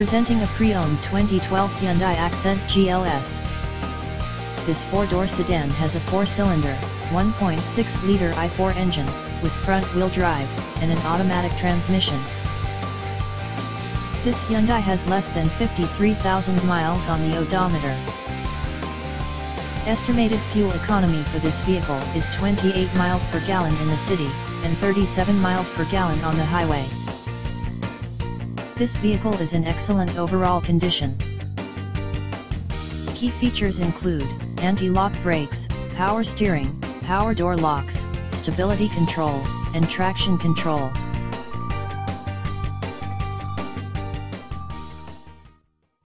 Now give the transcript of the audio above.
Presenting a pre-owned 2012 Hyundai Accent GLS. This four-door sedan has a four-cylinder, 1.6-liter i4 engine, with front-wheel drive, and an automatic transmission. This Hyundai has less than 53,000 miles on the odometer. Estimated fuel economy for this vehicle is 28 miles per gallon in the city, and 37 miles per gallon on the highway. This vehicle is in excellent overall condition. Key features include, anti-lock brakes, power steering, power door locks, stability control, and traction control.